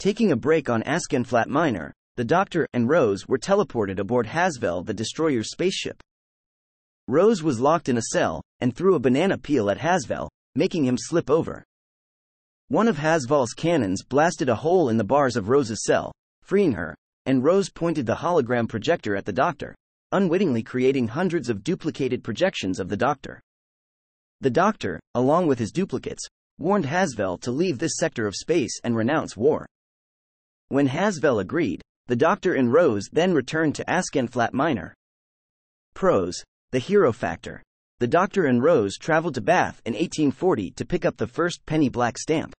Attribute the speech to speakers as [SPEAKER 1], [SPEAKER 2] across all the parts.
[SPEAKER 1] Taking a break on Askenflat Minor, the Doctor and Rose were teleported aboard Hasvel, the destroyer's spaceship. Rose was locked in a cell and threw a banana peel at Hasvel, making him slip over. One of Hasvel's cannons blasted a hole in the bars of Rose's cell, freeing her, and Rose pointed the hologram projector at the Doctor, unwittingly creating hundreds of duplicated projections of the Doctor. The Doctor, along with his duplicates, warned Hasvel to leave this sector of space and renounce war. When Hasvel agreed, the Doctor and Rose then returned to Askenflat Minor. Pros The hero factor. The Doctor and Rose traveled to Bath in 1840 to pick up the first penny black stamp.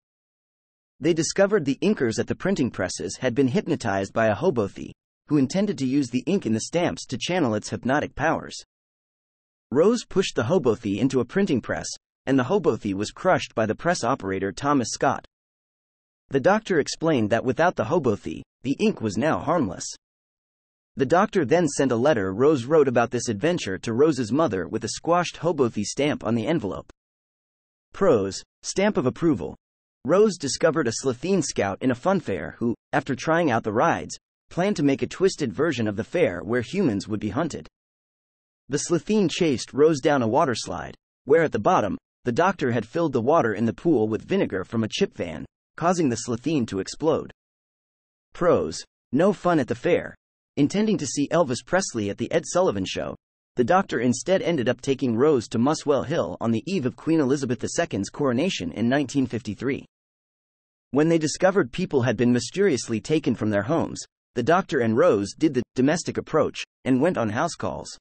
[SPEAKER 1] They discovered the inkers at the printing presses had been hypnotized by a hobothy, who intended to use the ink in the stamps to channel its hypnotic powers. Rose pushed the hobothy into a printing press, and the hobothy was crushed by the press operator Thomas Scott. The doctor explained that without the hobothy, the ink was now harmless. The doctor then sent a letter Rose wrote about this adventure to Rose's mother with a squashed hobothy stamp on the envelope. Pros Stamp of approval. Rose discovered a Slitheen scout in a funfair who, after trying out the rides, planned to make a twisted version of the fair where humans would be hunted. The Slitheen chased Rose down a waterslide, where at the bottom, the doctor had filled the water in the pool with vinegar from a chip van, causing the Slitheen to explode. Pros No fun at the fair. Intending to see Elvis Presley at the Ed Sullivan Show, the doctor instead ended up taking Rose to Muswell Hill on the eve of Queen Elizabeth II's coronation in 1953. When they discovered people had been mysteriously taken from their homes, the doctor and Rose did the domestic approach and went on house calls.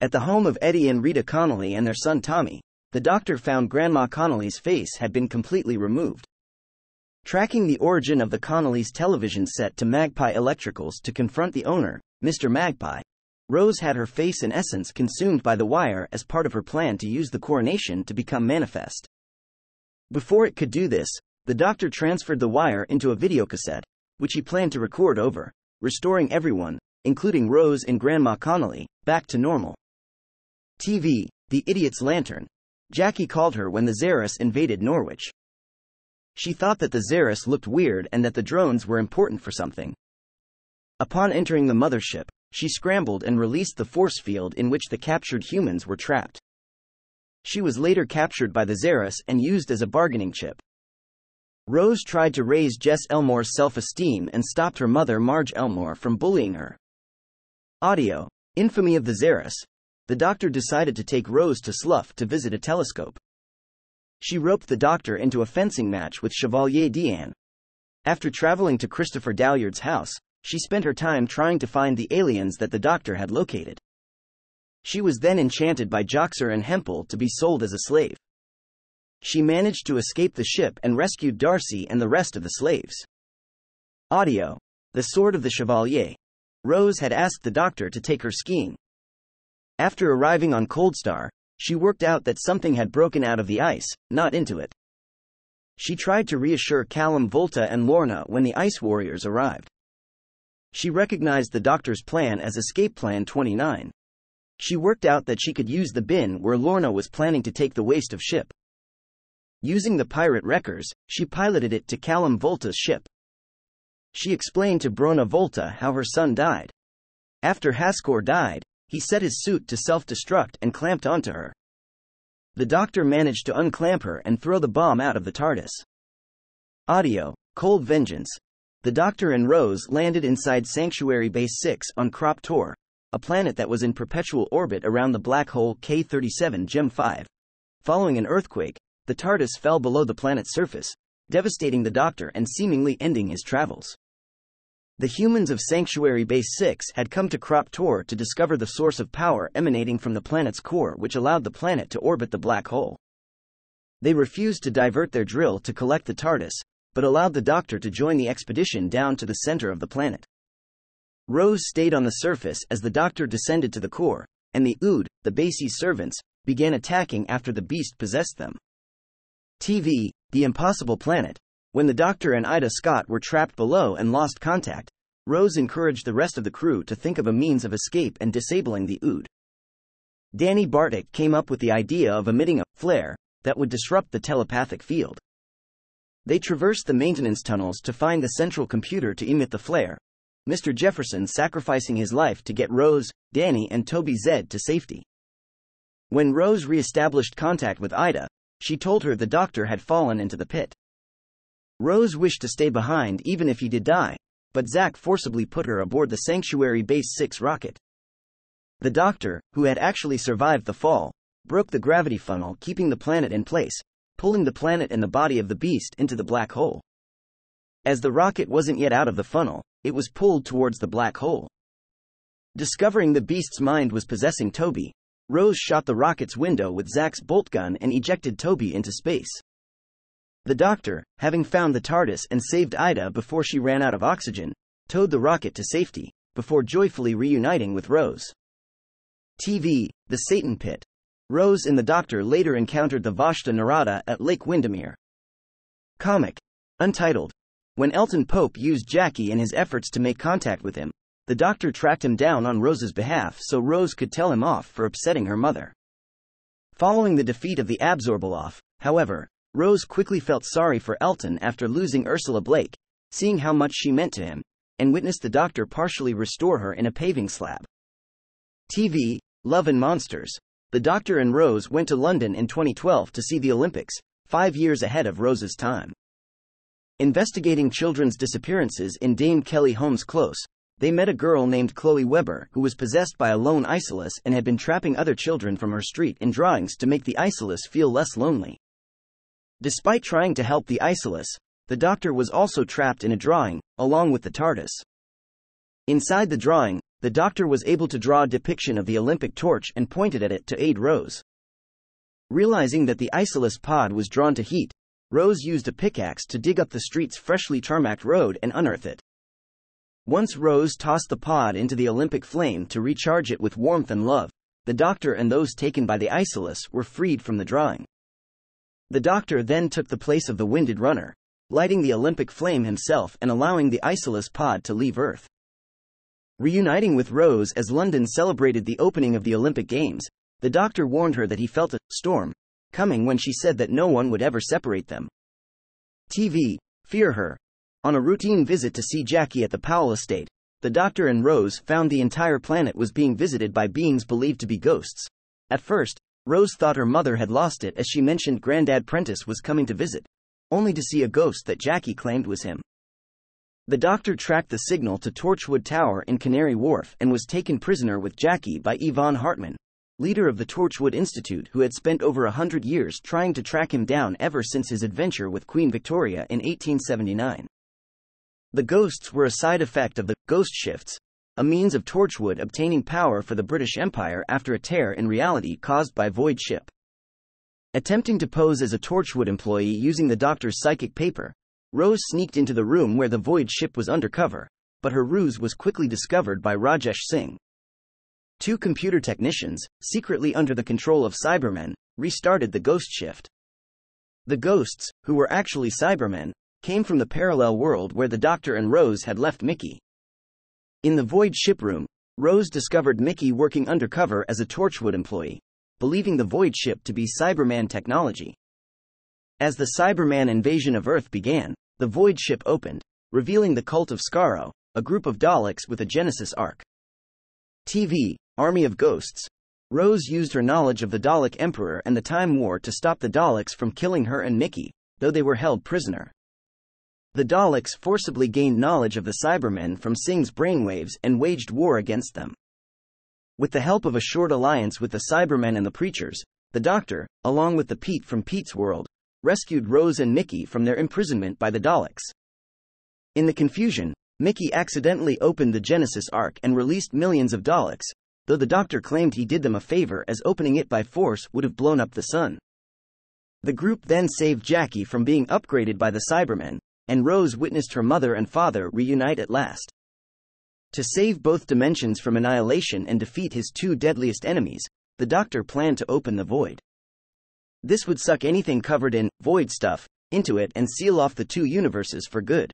[SPEAKER 1] At the home of Eddie and Rita Connolly and their son Tommy, the doctor found Grandma Connolly's face had been completely removed. Tracking the origin of the Connolly's television set to Magpie Electricals to confront the owner, Mr. Magpie, Rose had her face in essence consumed by the wire as part of her plan to use the coronation to become manifest. Before it could do this, the doctor transferred the wire into a videocassette, which he planned to record over, restoring everyone, including Rose and Grandma Connolly, back to normal. TV, the idiot's lantern. Jackie called her when the Xeris invaded Norwich. She thought that the Xeris looked weird and that the drones were important for something. Upon entering the mothership, she scrambled and released the force field in which the captured humans were trapped. She was later captured by the Xeris and used as a bargaining chip. Rose tried to raise Jess Elmore's self esteem and stopped her mother, Marge Elmore, from bullying her. Audio Infamy of the Xeris. The doctor decided to take Rose to Slough to visit a telescope. She roped the doctor into a fencing match with Chevalier d'Eon. After traveling to Christopher Dalliard's house, she spent her time trying to find the aliens that the doctor had located. She was then enchanted by Joxer and Hempel to be sold as a slave she managed to escape the ship and rescued Darcy and the rest of the slaves. Audio The Sword of the Chevalier. Rose had asked the doctor to take her skiing. After arriving on Coldstar, she worked out that something had broken out of the ice, not into it. She tried to reassure Callum Volta and Lorna when the Ice Warriors arrived. She recognized the doctor's plan as Escape Plan 29. She worked out that she could use the bin where Lorna was planning to take the waste of ship. Using the pirate wreckers, she piloted it to Callum Volta's ship. She explained to Brona Volta how her son died. After Haskor died, he set his suit to self destruct and clamped onto her. The doctor managed to unclamp her and throw the bomb out of the TARDIS. Audio Cold Vengeance. The Doctor and Rose landed inside Sanctuary Base 6 on Krop Tor, a planet that was in perpetual orbit around the black hole K37 Gem 5. Following an earthquake, the TARDIS fell below the planet's surface, devastating the Doctor and seemingly ending his travels. The humans of Sanctuary Base 6 had come to Krop Tor to discover the source of power emanating from the planet's core, which allowed the planet to orbit the black hole. They refused to divert their drill to collect the TARDIS, but allowed the Doctor to join the expedition down to the center of the planet. Rose stayed on the surface as the Doctor descended to the core, and the Ood, the Basie's servants, began attacking after the beast possessed them. TV, The Impossible Planet. When the Doctor and Ida Scott were trapped below and lost contact, Rose encouraged the rest of the crew to think of a means of escape and disabling the Ood. Danny Bartock came up with the idea of emitting a flare that would disrupt the telepathic field. They traversed the maintenance tunnels to find the central computer to emit the flare, Mr. Jefferson sacrificing his life to get Rose, Danny, and Toby Zed to safety. When Rose re-established contact with Ida, she told her the doctor had fallen into the pit. Rose wished to stay behind even if he did die, but Zack forcibly put her aboard the Sanctuary Base 6 rocket. The doctor, who had actually survived the fall, broke the gravity funnel keeping the planet in place, pulling the planet and the body of the beast into the black hole. As the rocket wasn't yet out of the funnel, it was pulled towards the black hole. Discovering the beast's mind was possessing Toby, Rose shot the rocket's window with Zack's bolt gun and ejected Toby into space. The doctor, having found the TARDIS and saved Ida before she ran out of oxygen, towed the rocket to safety, before joyfully reuniting with Rose. TV, The Satan Pit. Rose and the Doctor later encountered the Vashta Nerada at Lake Windermere. Comic. Untitled. When Elton Pope used Jackie in his efforts to make contact with him, the doctor tracked him down on Rose's behalf so Rose could tell him off for upsetting her mother. Following the defeat of the Abzorbaloff, however, Rose quickly felt sorry for Elton after losing Ursula Blake, seeing how much she meant to him, and witnessed the doctor partially restore her in a paving slab. TV, Love and Monsters. The Doctor and Rose went to London in 2012 to see the Olympics, five years ahead of Rose's time. Investigating children's disappearances in Dame Kelly Holmes Close, they met a girl named Chloe Webber who was possessed by a lone Isolus and had been trapping other children from her street in drawings to make the Isolus feel less lonely. Despite trying to help the Isolus, the doctor was also trapped in a drawing, along with the TARDIS. Inside the drawing, the doctor was able to draw a depiction of the Olympic torch and pointed at it to aid Rose. Realizing that the Isolus pod was drawn to heat, Rose used a pickaxe to dig up the street's freshly tarmacked road and unearth it. Once Rose tossed the pod into the Olympic flame to recharge it with warmth and love, the doctor and those taken by the Isolus were freed from the drawing. The doctor then took the place of the winded runner, lighting the Olympic flame himself and allowing the Isolus pod to leave Earth. Reuniting with Rose as London celebrated the opening of the Olympic Games, the doctor warned her that he felt a storm coming when she said that no one would ever separate them. TV, fear her. On a routine visit to see Jackie at the Powell estate, the doctor and Rose found the entire planet was being visited by beings believed to be ghosts. At first, Rose thought her mother had lost it as she mentioned Grandad Prentice was coming to visit, only to see a ghost that Jackie claimed was him. The doctor tracked the signal to Torchwood Tower in Canary Wharf and was taken prisoner with Jackie by Yvonne Hartman, leader of the Torchwood Institute who had spent over a hundred years trying to track him down ever since his adventure with Queen Victoria in 1879. The ghosts were a side effect of the ghost shifts, a means of Torchwood obtaining power for the British Empire after a tear in reality caused by Void Ship. Attempting to pose as a Torchwood employee using the doctor's psychic paper, Rose sneaked into the room where the Void Ship was undercover, but her ruse was quickly discovered by Rajesh Singh, Two computer technicians, secretly under the control of Cybermen, restarted the ghost shift. The ghosts, who were actually Cybermen, came from the parallel world where the Doctor and Rose had left Mickey. In the Void ship room, Rose discovered Mickey working undercover as a Torchwood employee, believing the Void ship to be Cyberman technology. As the Cyberman invasion of Earth began, the Void ship opened, revealing the cult of Skaro, a group of Daleks with a Genesis Ark. TV, Army of Ghosts. Rose used her knowledge of the Dalek Emperor and the Time War to stop the Daleks from killing her and Mickey, though they were held prisoner. The Daleks forcibly gained knowledge of the Cybermen from Singh's brainwaves and waged war against them. With the help of a short alliance with the Cybermen and the Preachers, the Doctor, along with the Pete from Pete's World, rescued Rose and Mickey from their imprisonment by the Daleks. In the confusion, Mickey accidentally opened the Genesis Ark and released millions of Daleks, though the doctor claimed he did them a favor as opening it by force would have blown up the sun. The group then saved Jackie from being upgraded by the Cybermen, and Rose witnessed her mother and father reunite at last. To save both dimensions from annihilation and defeat his two deadliest enemies, the Doctor planned to open the void. This would suck anything covered in void stuff into it and seal off the two universes for good.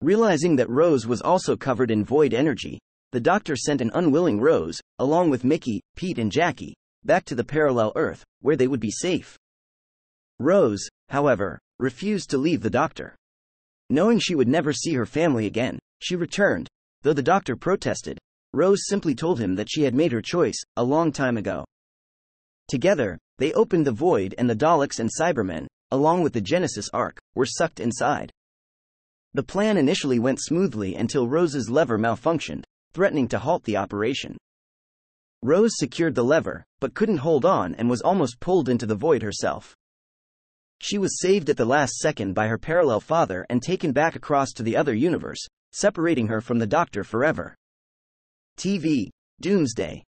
[SPEAKER 1] Realizing that Rose was also covered in void energy, the doctor sent an unwilling Rose, along with Mickey, Pete, and Jackie, back to the parallel Earth, where they would be safe. Rose, however, refused to leave the doctor. Knowing she would never see her family again, she returned, though the doctor protested. Rose simply told him that she had made her choice, a long time ago. Together, they opened the void and the Daleks and Cybermen, along with the Genesis Ark, were sucked inside. The plan initially went smoothly until Rose's lever malfunctioned, threatening to halt the operation. Rose secured the lever, but couldn't hold on and was almost pulled into the void herself. She was saved at the last second by her parallel father and taken back across to the other universe, separating her from the Doctor forever. TV Doomsday